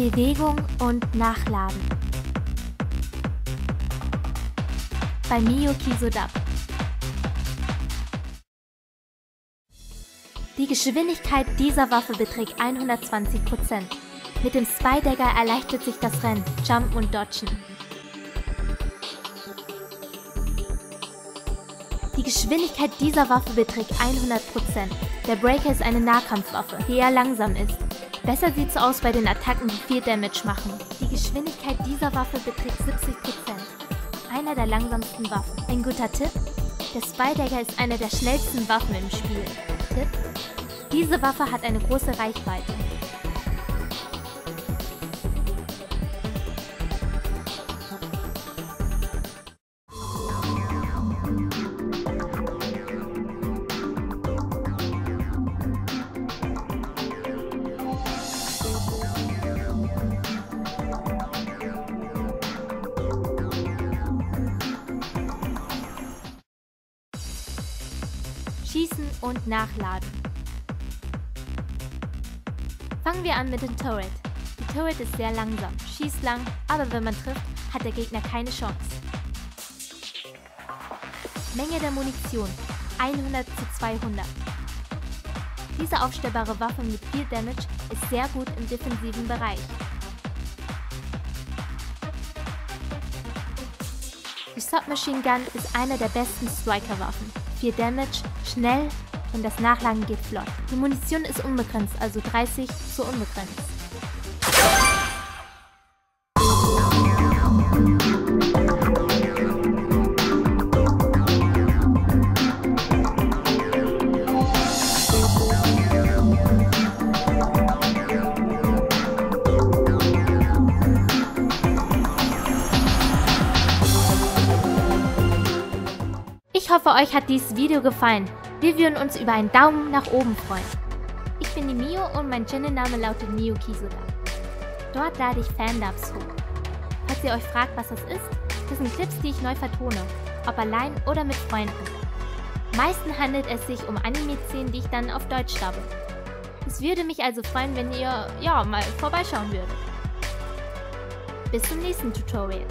Bewegung und Nachladen. Bei Mio Kisodab. Die Geschwindigkeit dieser Waffe beträgt 120%. Mit dem Spy-Dagger erleichtert sich das Rennen, Jumpen und Dodgen. Die Geschwindigkeit dieser Waffe beträgt 100%. Der Breaker ist eine Nahkampfwaffe, die eher langsam ist. Besser sieht's aus bei den Attacken, die viel Damage machen. Die Geschwindigkeit dieser Waffe beträgt 70%. Einer der langsamsten Waffen. Ein guter Tipp? Der Spy-Dagger ist eine der schnellsten Waffen im Spiel. Tipp? Diese Waffe hat eine große Reichweite. Schießen und Nachladen. Fangen wir an mit dem Turret. Die Turret ist sehr langsam, schießt lang, aber wenn man trifft, hat der Gegner keine Chance. Menge der Munition 100 zu 200. Diese aufstellbare Waffe mit viel Damage ist sehr gut im defensiven Bereich. Die Submachine Gun ist eine der besten Striker-Waffen. Viel Damage, schnell und das Nachladen geht flott. Die Munition ist unbegrenzt, also 30 zu unbegrenzt. Ich hoffe, euch hat dieses Video gefallen. Wir würden uns über einen Daumen nach oben freuen. Ich bin die Mio und mein Channelname lautet Mio Kisoda. Dort lade ich Fandubs hoch. Falls ihr euch fragt, was das ist, das sind Clips, die ich neu vertone, ob allein oder mit Freunden. Meistens handelt es sich um Anime-Szenen, die ich dann auf Deutsch dubbe. Es würde mich also freuen, wenn ihr, ja, mal vorbeischauen würdet. Bis zum nächsten Tutorial.